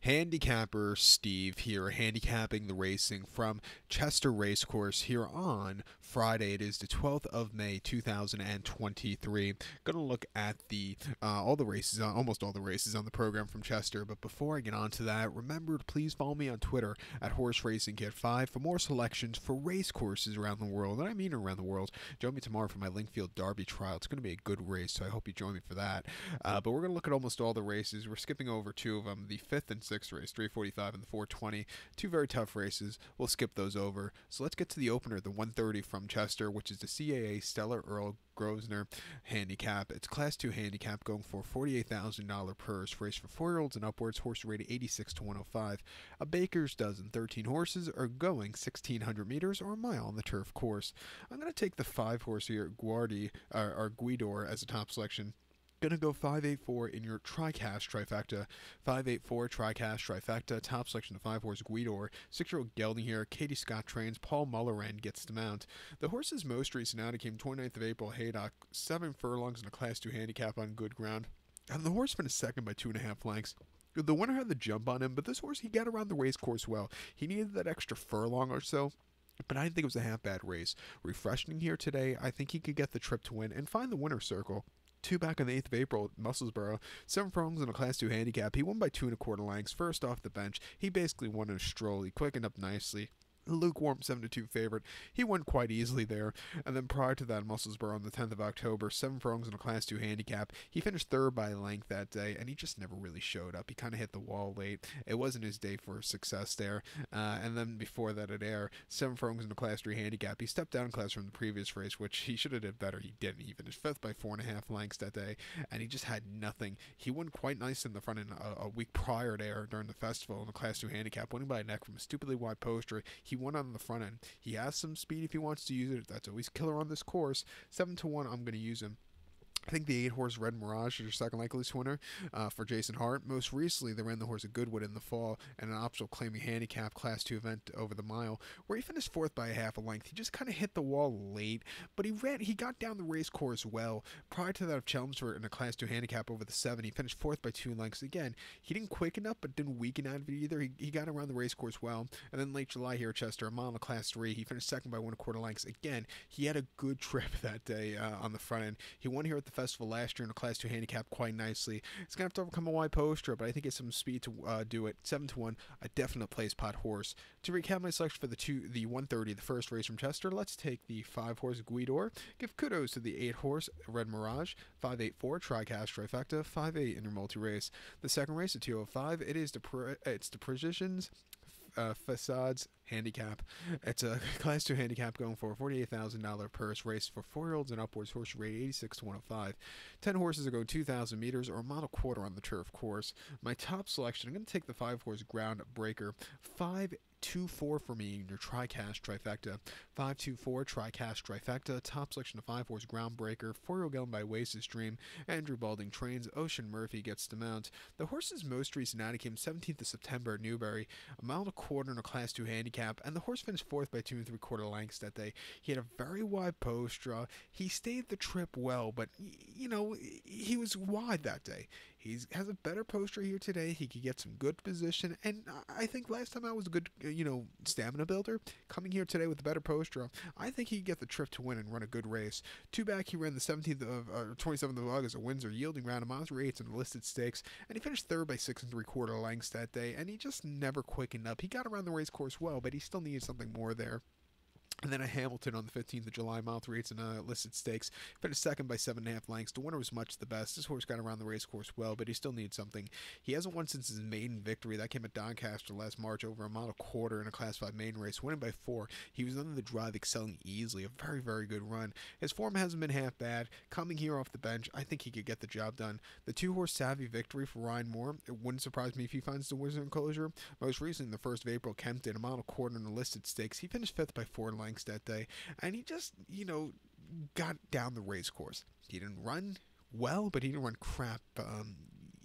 handicapper Steve here, handicapping the racing from Chester Racecourse here on Friday. It is the 12th of May, 2023. Going to look at the uh, all the races, uh, almost all the races on the program from Chester. But before I get on to that, remember to please follow me on Twitter at Horse Racing Kid 5 for more selections for race courses around the world. And I mean around the world. Join me tomorrow for my Lingfield Derby trial. It's going to be a good race, so I hope you join me for that. Uh, but we're going to look at almost all the races. We're skipping over two of them, the fifth and sixth race, 345 and the 420. Two very tough races. We'll skip those over. So let's get to the opener, the 130 from Chester, which is the CAA Stellar Earl Grosvenor handicap. It's class 2 handicap going for $48,000 purse. Race for 4 year olds and upwards. Horse rated 86 to 105. A baker's dozen. 13 horses are going 1,600 meters or a mile on the turf course. I'm going to take the 5 horse here, Guardi, uh, or Gweedore, as a top selection. Gonna go 584 in your Tricast trifecta. 584 Tricast trifecta. Top selection of 5 horse Gweedore. 6 year old Gelding here. Katie Scott trains. Paul Mulrennan gets the mount. The horse's most recent outing came 29th of April. Haydock. 7 furlongs in a Class 2 handicap on good ground. And the horse finished second by 2.5 lengths. The winner had the jump on him, but this horse, he got around the race course well. He needed that extra furlong or so. But I didn't think it was a half bad race. Refreshing here today, I think he could get the trip to win and find the winner's circle. Two back on the 8th of April at Musselburgh. Seven furlongs in a Class 2 handicap. He won by two and a quarter lengths. First off the bench, he basically won in a stroll. He quickened up nicely lukewarm 7 2 favorite. He won quite easily there. And then prior to that, Musselburgh on the 10th of October, seven furlongs in a Class 2 handicap. He finished third by length that day, and he just never really showed up. He kind of hit the wall late. It wasn't his day for success there. Uh, and then before that at Ayr, seven furlongs in a Class 3 handicap. He stepped down class from the previous race, which he should have did better. He didn't. He finished fifth by four and a half lengths that day, and he just had nothing. He won quite nice in the front end a, a week prior to Ayr during the festival in the Class 2 handicap, winning by a neck from a stupidly wide poster. He won on the front end. He has some speed if he wants to use it. That's always killer on this course. Seven to one, I'm going to use him. I think the eight horse Red Mirage is your second likeliest winner uh, for Jason Hart. Most recently, they ran the horse at Goodwood in the fall and an optional claiming handicap class two event over the mile, where he finished fourth by a half a length. He just kind of hit the wall late, but he ran. He got down the race course well. Prior to that of Chelmsford in a class two handicap over the seven, he finished fourth by two lengths. Again, he didn't quicken up, but didn't weaken out of it either. He, he got around the race course well. And then late July here at Chester, a mile in class three, he finished second by one quarter lengths. Again, he had a good trip that day uh, on the front end. He won here at the festival last year in a Class 2 handicap quite nicely. It's going to have to overcome a wide poster, but I think it's some speed to uh, do it. 7 to 1, a definite place pot horse. To recap my selection for the two, the 130, the first race from Chester, let's take the 5 horse Gweedore. Give kudos to the 8 horse Red Mirage, 584 Tricast Trifecta, 5 8 in your multi race. The second race at 205, it is the, pre- it's the Precisions uh, Facades handicap. It's a class two handicap going for a forty-eight thousand dollar purse race for four-year-olds and upwards. Horse rate eighty-six to one hundred five. Ten horses are going two thousand meters or a mile quarter on the turf course. My top selection. I'm going to take the five-horse Ground Breaker. Five two four for me in your Tricast trifecta. Five two four Tricast trifecta. Top selection of five horse Groundbreaker. Four oh year old by Oasis Dream. Andrew Balding trains. Oisin Murphy gets to mount. The horse's most recent outing came 17th of September at Newbury. A mile and a quarter in a Class Two handicap, and the horse finished fourth by two and three quarter lengths that day. He had a very wide post draw. He stayed the trip well, but you know he was wide that day. He has a better poster here today. He could get some good position, and I think last time I was a good, you know, stamina builder. Coming here today with a better poster, I think he could get the trip to win and run a good race. Two back, he ran the 17th of, uh, 27th of August at Windsor, yielding round a mile three and listed stakes, and he finished third by six and three quarter lengths that day. And he just never quickened up. He got around the race course well, but he still needed something more there. And then a Hamilton on the 15th of July, mile three eighths in uh, listed stakes. Finished second by seven and a half lengths. The winner was much the best. This horse got around the race course well, but he still needs something. He hasn't won since his maiden victory. That came at Doncaster last March over a mile a quarter in a Class 5 main race, winning by four. He was under the drive, excelling easily. A very, very good run. His form hasn't been half bad. Coming here off the bench, I think he could get the job done. The two horse savvy victory for Ryan Moore. It wouldn't surprise me if he finds the Wizard enclosure. Most recently, the first of April, Kempton, a mile a quarter in the listed stakes. He finished fifth by four lengths that day and he just you know got down the race course. He didn't run well, but he didn't run crap. Um,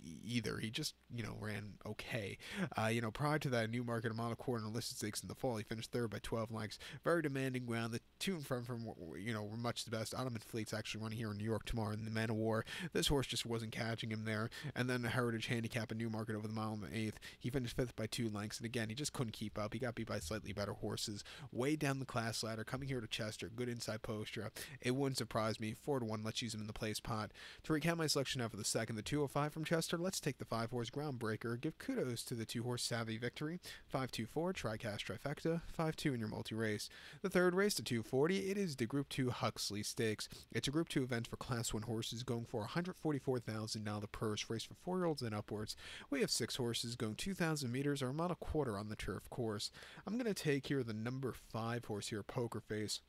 either. He just, you know, ran okay. Uh, you know, prior to that, Newmarket and Monocore and Illicit Stakes in the fall, he finished third by 12 lengths. Very demanding ground. The two in front from, you know, were much the best. Ottoman Fleet's actually running here in New York tomorrow in the Man of War. This horse just wasn't catching him there. And then the Heritage Handicap in Newmarket over the mile and the eighth. He finished fifth by two lengths. And again, he just couldn't keep up. He got beat by slightly better horses. Way down the class ladder, coming here to Chester. Good inside posture. It wouldn't surprise me. Four to one. Let's use him in the place pot. To recount my selection now for the second, the 205 from Chester. Let's take the five horse groundbreaker. Give kudos to the two horse Savvy Victory. 524 Tricast Trifecta. 5 2 in your multi race. The third race, the 240, it is the Group 2 Huxley Stakes. It's a Group 2 event for Class 1 horses going for $144,000 purse, race for four year olds and upwards. We have six horses going 2,000 meters or about a quarter on the turf course. I'm going to take here the number five horse here, Poker Face.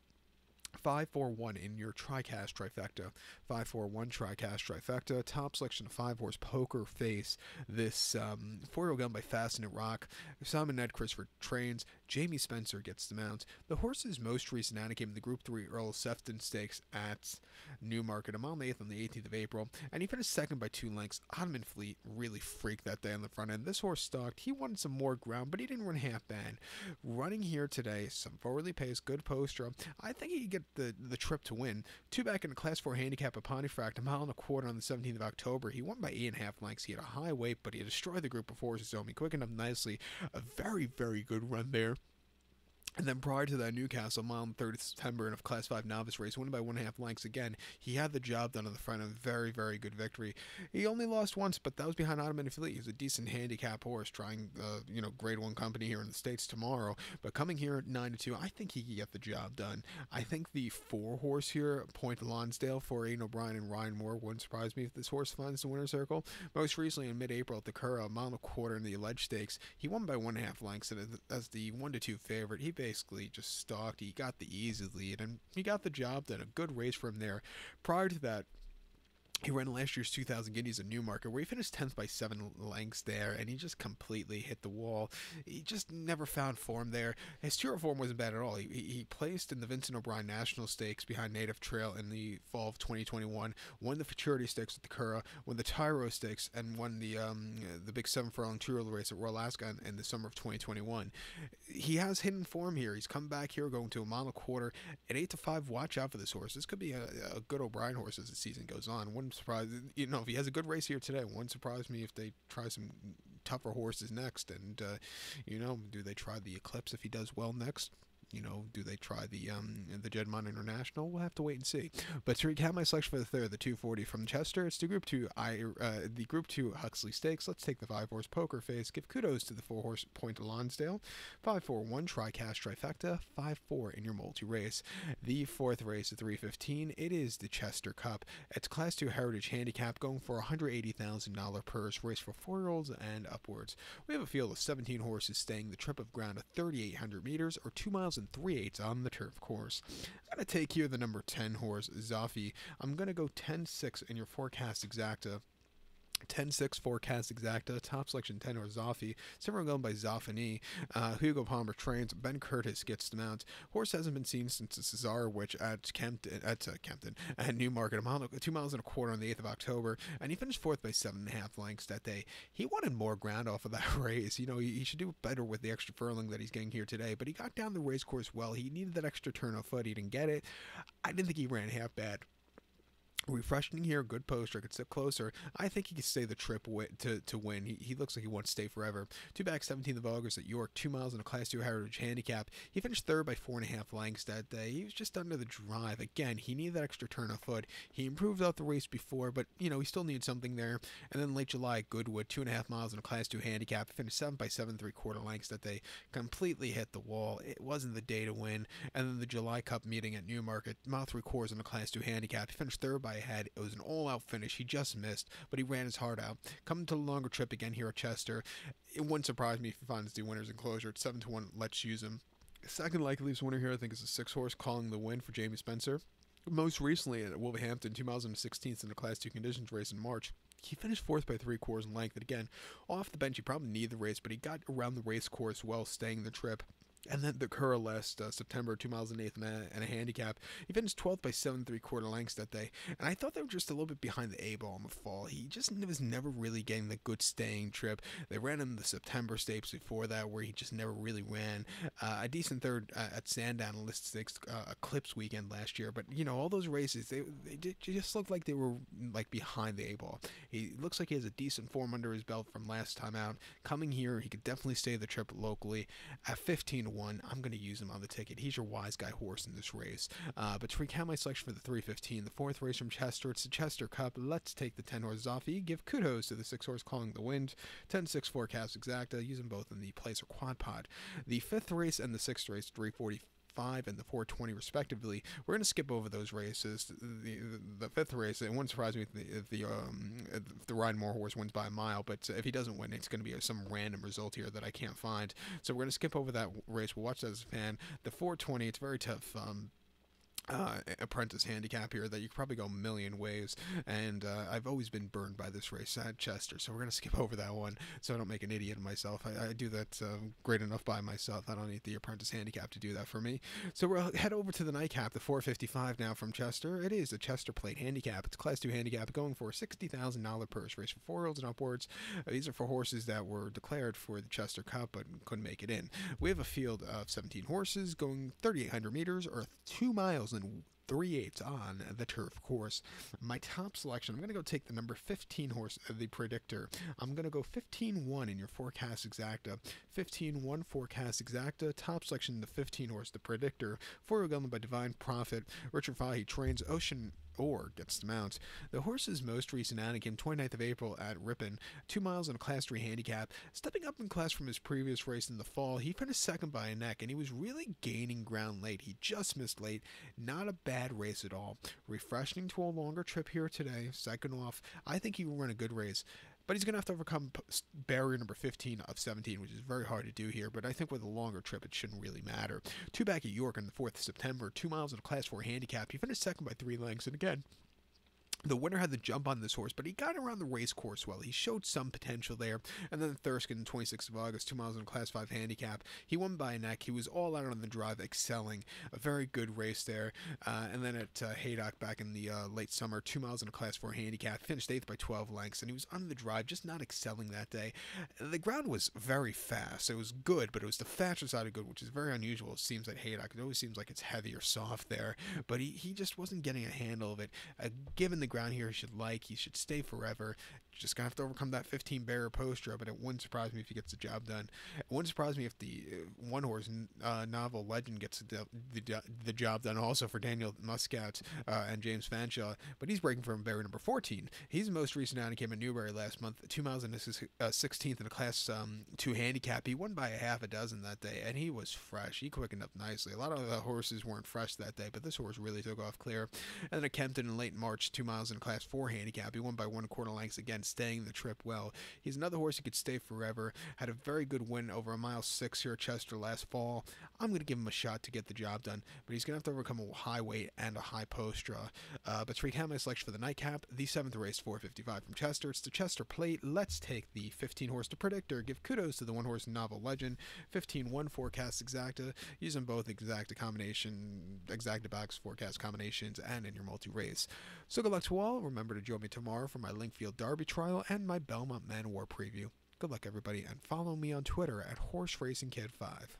541 in your TriCast trifecta. 541 TriCast trifecta. Top selection of five horse poker face. This um, four year gun by Fastnet Rock. Simon and Ed Crisford trains. Jamie Spencer gets the mount. The horse's most recent outing came in the Group 3 Earl Sefton Stakes at Newmarket a mile 8th on the 18th of April, and he finished second by two lengths. Ottoman Fleet really freaked that day on the front end. This horse stalked. He wanted some more ground, but he didn't run half bad. Running here today, some forwardly paced, good poster. I think he could get the, the trip to win. Two back in a Class 4 handicap at Pontefract, a mile and a quarter on the 17th of October. He won by eight and a half lengths. He had a high weight, but he destroyed the group of horses, so he quickened up nicely. A very, very good run there. And then prior to that, Newcastle, mile and 30th September in a Class 5 novice race, winning by one and a half lengths. Again, he had the job done on the front, a very, very good victory. He only lost once, but that was behind Ottoman Fleet. He was a decent handicap horse, trying, uh, you know, grade one company here in the States tomorrow. But coming here at 9 to 2, I think he could get the job done. I think the four horse here, Point Lonsdale for Aidan O'Brien and Ryan Moore, wouldn't surprise me if this horse finds the winner's circle. Most recently in mid April at the Curragh, a mile and a quarter in the alleged stakes, he won by one and a half lengths, and as the 1 to 2 favorite, he basically just stalked. He got the easy lead, and he got the job done. A good race from there. Prior to that, he ran last year's 2000 Guineas at Newmarket, where he finished 10th by seven lengths there, and he just completely hit the wall. He just never found form there. His tour form wasn't bad at all. He, he placed in the Vincent O'Brien National Stakes behind Native Trail in the fall of 2021, won the Futurity Stakes at the Curragh, won the Tyro Stakes, and won the um, the big seven furlong tour race at Royal Ascot in the summer of 2021. He has hidden form here. He's come back here going to a mile and a quarter at 8 to 5. Watch out for this horse. This could be a, a good O'Brien horse as the season goes on. Wouldn't surprise you know if he has a good race here today. Wouldn't surprise me if they try some tougher horses next. And uh, you know, do they try the Eclipse if he does well next? You know, do they try the um the Juddmonte International? We'll have to wait and see. But to recap my selection for the third, the 240 from Chester, it's the Group Two I uh, the Group Two Huxley Stakes. Let's take the five horse Poker Face. Give kudos to the four horse Point Lonsdale. Five four one Tricast Trifecta. Five four in your multi race. The fourth race at 315. It is the Chester Cup. It's Class Two Heritage Handicap going for $180,000 purse. Race for four year olds and upwards. We have a field of 17 horses staying the trip of ground of 3,800 meters or two miles and three eighths on the turf course. I'm going to take here the number 10 horse, Zoffee. I'm going to go 10 6 in your forecast exacta. 10-6 forecast exacta, top selection 10 or Zoffee, several going by Zoffany, uh, Hugo Palmer trains, Ben Curtis gets the mount. Horse hasn't been seen since the Cesarewitch at Kempton, at uh, Kempton, Newmarket, a mile, two miles and a quarter on the 8th of October, and he finished fourth by seven and a half lengths that day. He wanted more ground off of that race. You know, he, he should do better with the extra furlong that he's getting here today, but he got down the race course well. He needed that extra turn of foot. He didn't get it. I didn't think he ran half bad refreshing here, good poster, I could sit closer. I think he could stay the trip to, to win. He, he looks like he wants to stay forever. Two back, 17th of August at York, two miles in a Class 2 Heritage Handicap. He finished third by four and a half lengths that day. He was just under the drive. Again, he needed that extra turn of foot. He improved out the race before, but, you know, he still needed something there. And then late July, Goodwood, two and a half miles in a Class 2 Handicap. He finished seven by seven, three quarter lengths that day. Completely hit the wall. It wasn't the day to win. And then the July Cup meeting at Newmarket, mile three quarters in a Class 2 Handicap. He finished third by a head. It was an all out finish. He just missed, but he ran his heart out. Coming to the longer trip again here at Chester, it wouldn't surprise me if he finds the winner's enclosure. It's 7 to 1. Let's use him. Second likeliest winner here, I think, is a six horse calling the win for Jamie Spencer. Most recently at Wolverhampton, 2016th in the Class 2 conditions race in March. He finished fourth by three quarters in length. And again, off the bench, he probably needed the race, but he got around the race course well, staying the trip. And then the last uh, September, two miles and eighth and a, and a handicap. He finished 12th by seven three quarter lengths that day, and I thought they were just a little bit behind the A ball in the fall. He just was never really getting the good staying trip. They ran him the September Stakes before that, where he just never really ran. Uh, a decent third uh, at Sandown List Six uh, Eclipse weekend last year, but you know all those races they they just looked like they were like behind the A ball. He looks like he has a decent form under his belt from last time out. Coming here, he could definitely stay the trip locally at 15 one. I'm going to use him on the ticket. He's your wise guy horse in this race. Uh, but to recount my selection for the 315, the fourth race from Chester, it's the Chester Cup. Let's take the 10 horses off. You give kudos to the six horse calling the wind. 10 6 forecast exacta. Use them both in the placer quad pod. The fifth race and the sixth race, 340 5 and the 420 respectively. We're going to skip over those races. The, the, the fifth race, it wouldn't surprise me if the if the, um, if the Ryan Moore horse wins by a mile, but if he doesn't win, it's going to be some random result here that I can't find. So we're going to skip over that race. We'll watch that as a fan. The 420, it's very tough. Um, uh, apprentice handicap here that you could probably go a million ways, and uh, I've always been burned by this race at Chester, so we're gonna skip over that one so I don't make an idiot of myself. I, I do that uh, great enough by myself. I don't need the apprentice handicap to do that for me. So we'll head over to the nightcap, the 455 now from Chester. It is a Chester Plate handicap. It's a Class Two handicap going for a sixty thousand dollar purse race for four year olds and upwards. Uh, these are for horses that were declared for the Chester Cup but couldn't make it in. We have a field of 17 horses going 3,800 meters or two miles and three eighths on the turf course. My top selection, I'm going to go take the number 15 horse, uh, the predictor. I'm going to go 15 1 in your forecast exacta. 15 1 forecast exacta. Top selection, the 15 horse, the predictor. Four going by Divine Prophet. Richard Fahey trains Oisin or gets the mount. The horse's most recent Anakin, 29th of April at Ripon, two miles in a Class 3 handicap. Stepping up in class from his previous race in the fall, he finished second by a neck, and he was really gaining ground late. He just missed late. Not a bad race at all. Refreshing to a longer trip here today. Second off, I think he will run a good race. But he's going to have to overcome barrier number 15 of 17, which is very hard to do here. But I think with a longer trip, it shouldn't really matter. Two back at York on the 4th of September, two miles in a Class 4 handicap. He finished second by three lengths. And again, the winner had the jump on this horse, but he got around the race course well. He showed some potential there. And then Thurston, 26th of August, two miles in a Class 5 handicap. He won by a neck. He was all out on the drive, excelling. A very good race there. Uh, and then at uh, Haydock back in the uh, late summer, two miles in a Class 4 handicap. Finished 8th by 12 lengths, and he was on the drive, just not excelling that day. The ground was very fast. It was good, but it was the faster side of good, which is very unusual. It seems at Haydock. It always seems like it's heavy or soft there. But he, he just wasn't getting a handle of it. Uh, given the ground here he should like. He should stay forever. Just gonna have to overcome that 15 barrier post but it wouldn't surprise me if he gets the job done. It wouldn't surprise me if the uh, one horse uh, novel legend gets the, the, the job done also for Daniel Muscutt uh, and James Fanshawe. But he's breaking from barrier number 14. He's the most recent out. He came in Newbury last month, two miles and uh, 16th in a class um, two handicap. He won by a half a dozen that day, and he was fresh. He quickened up nicely. A lot of the horses weren't fresh that day, but this horse really took off clear. And then at Kempton in late March, two miles in class four handicap. He won by one quarter lengths again, staying the trip well. He's another horse who could stay forever. Had a very good win over a mile six here at Chester last fall. I'm going to give him a shot to get the job done, but he's going to have to overcome a high weight and a high post draw. Uh, but three my selection for the nightcap, the seventh race, 455 from Chester. It's the Chester Plate. Let's take the 15 horse to predictor. Give kudos to the one horse novel legend. 15 1 forecast exacta. Use them both exacta combination, exacta box forecast combinations, and in your multi race. So good luck to all. Remember to join me tomorrow for my Lingfield Derby trial and my Belmont Man War preview. Good luck, everybody, and follow me on Twitter at Horse Racing Kid 5